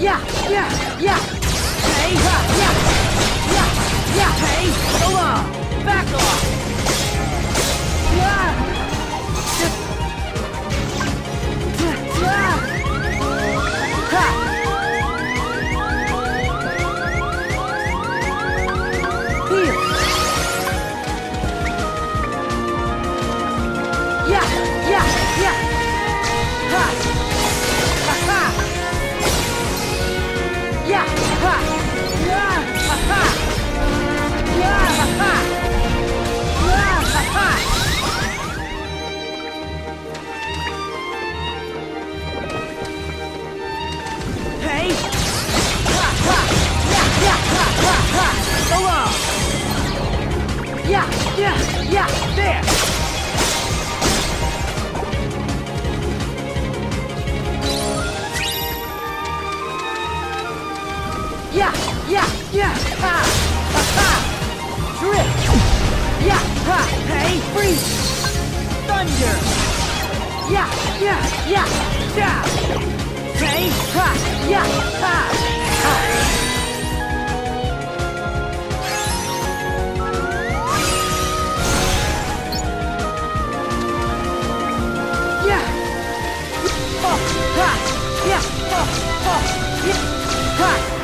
Yeah, yeah, yeah. Hey, yeah, yeah, yeah, yeah. Hey, hold on, back off. Yeah, yeah, there! Yeah, yeah, yeah, ha! Ha ha! Yeah! Hey, freeze! Thunder! Yeah, yeah, yeah, down! Hey, ha! Yeah! Ha!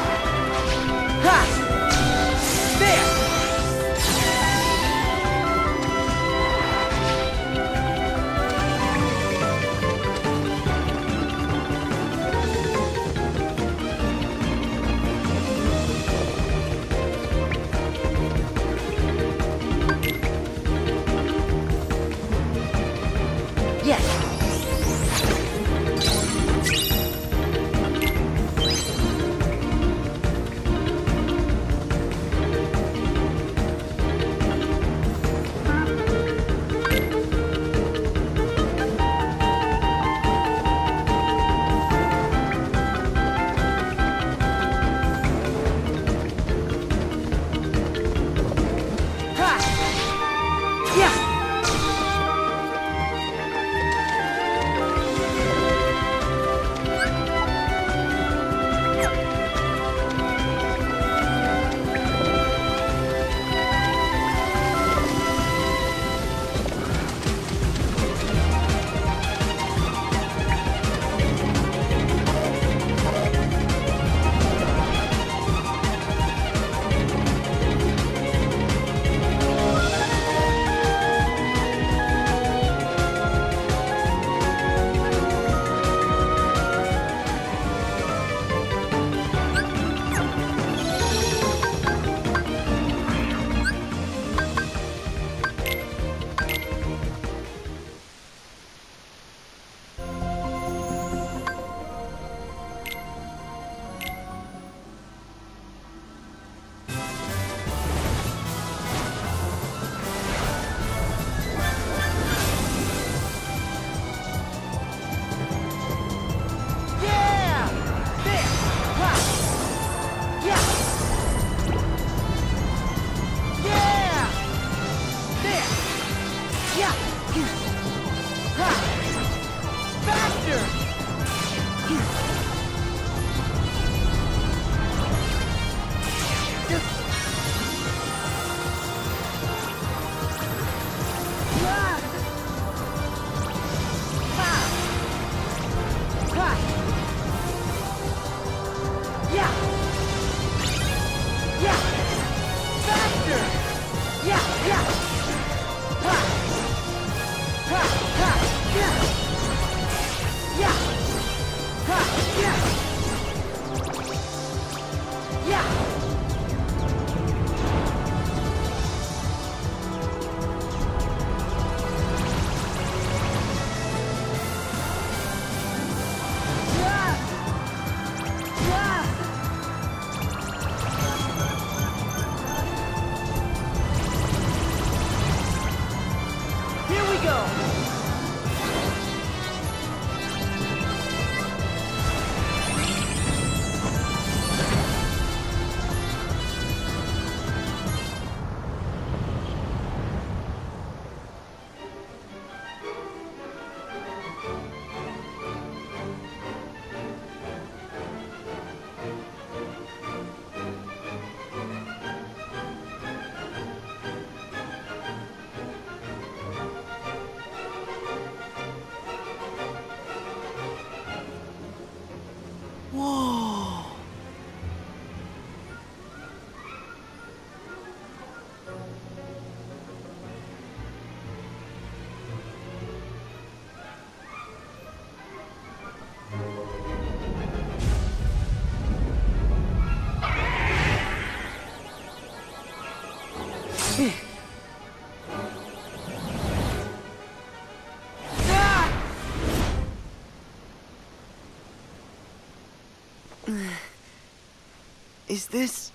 Is this...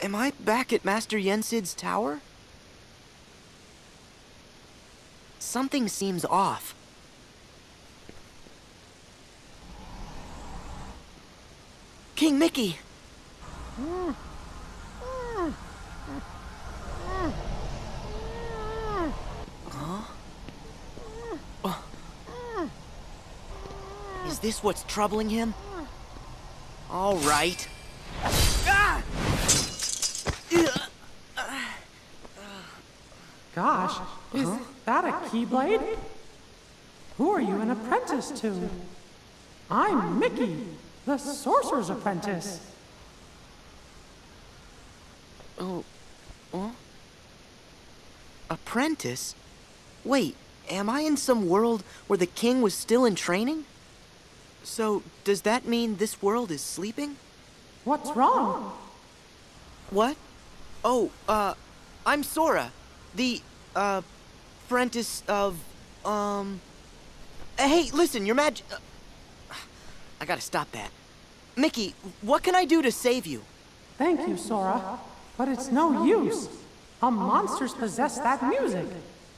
Am I back at Master Yensid's tower? Something seems off. King Mickey! Is this what's troubling him? All right. Gosh, is that a Keyblade? Who are you an apprentice to? I'm Mickey, the Sorcerer's Apprentice. Oh, huh? Apprentice? Wait, am I in some world where the king was still in training? So, does that mean this world is sleeping? What's wrong? What? Oh, uh, I'm Sora, the, uh, apprentice of, um... Hey, listen, your. Uh, I gotta stop that. Mickey, what can I do to save you? Thank you, Sora. But it's no use. A monster's possessed that music.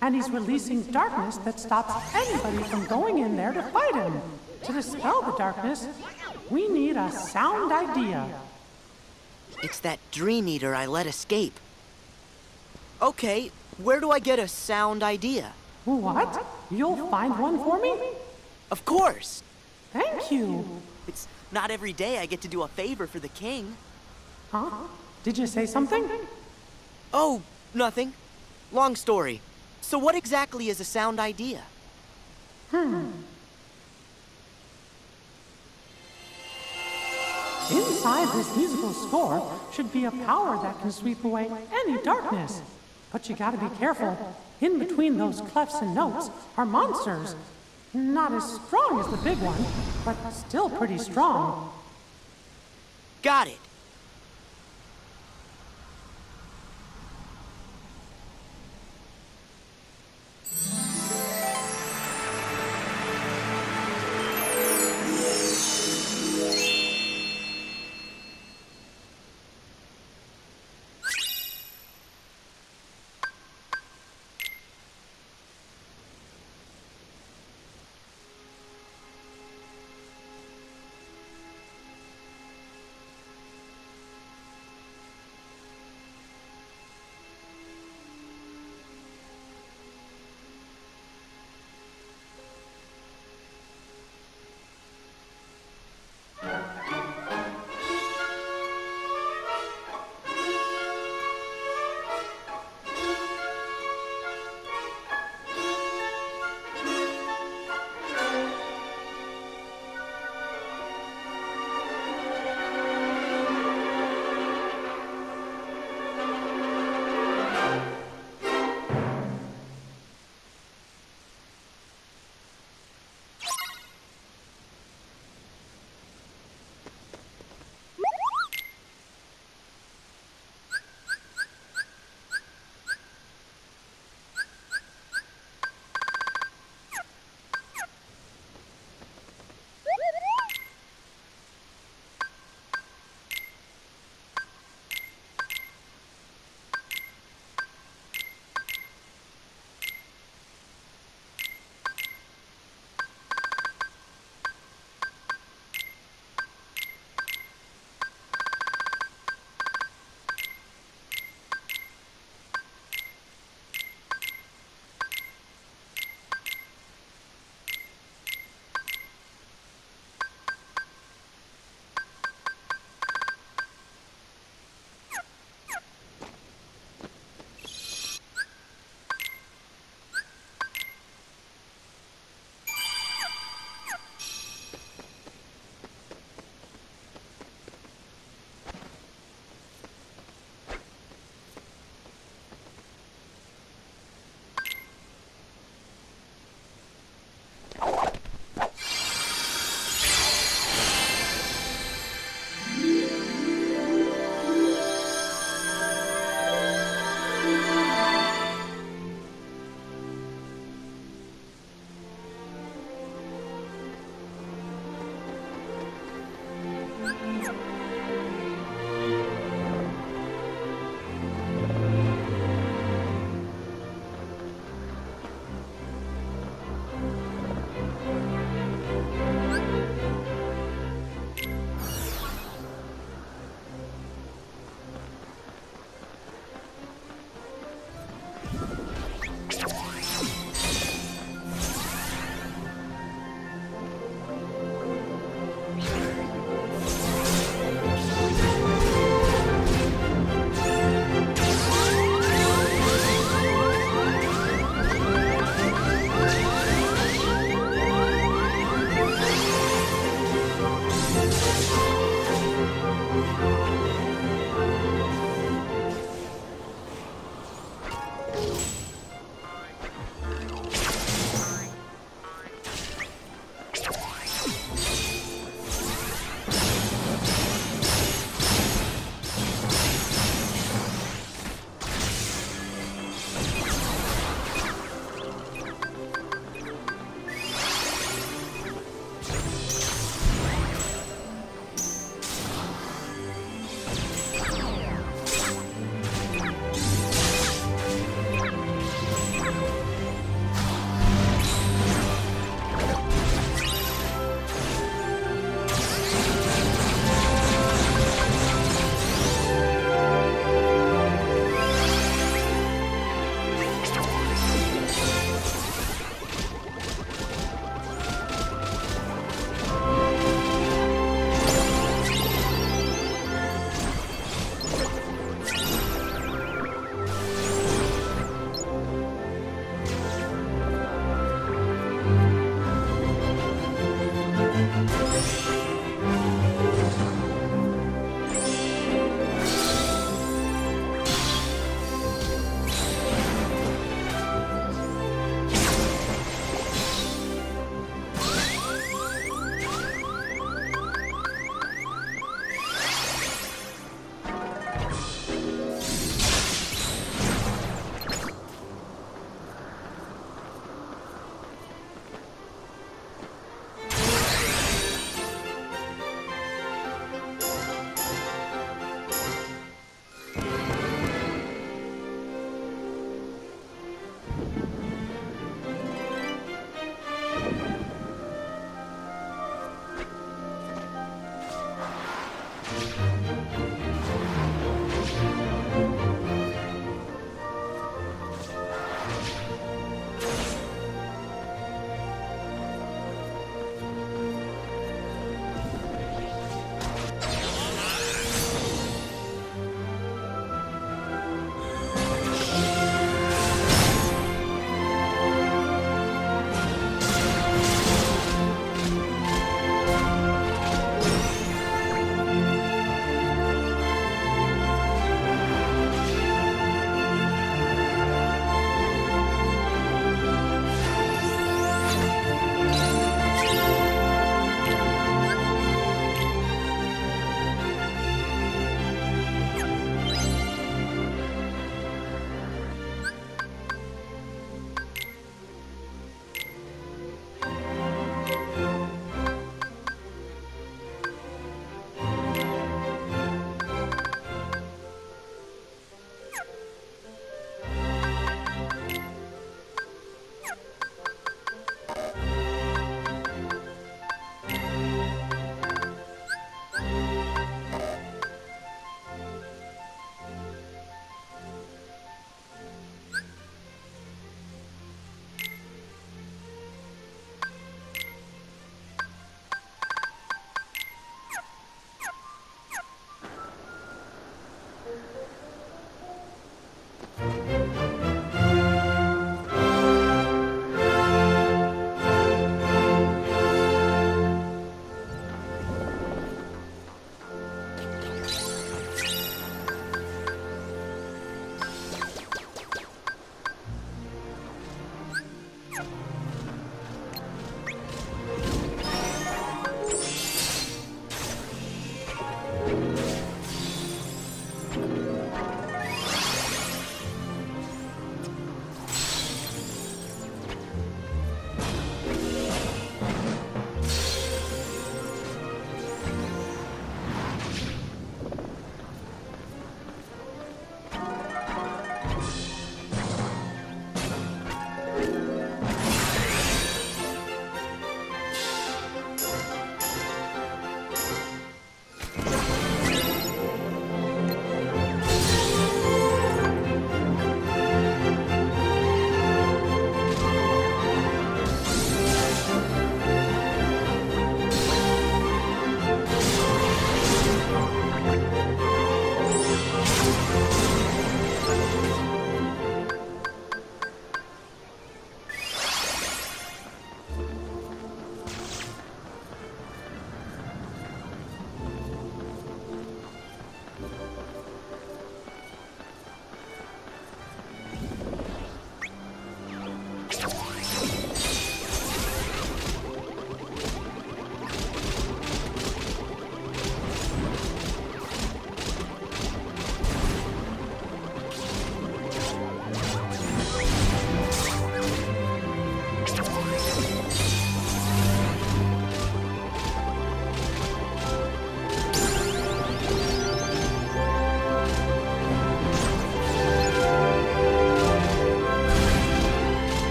And he's releasing darkness that stops anybody from going in there to fight him. To dispel the darkness, we need a sound idea. It's that Dream Eater I let escape. Okay, where do I get a sound idea? What? You'll find one for me? Of course! Thank you. It's not every day I get to do a favor for the king. Huh? Did you say something? Oh, nothing. Long story. So what exactly is a sound idea? Hmm. Inside this musical score should be a power that can sweep away any darkness. But you gotta be careful. In between those clefs and notes are monsters. Not as strong as the big one, but still pretty strong. Got it.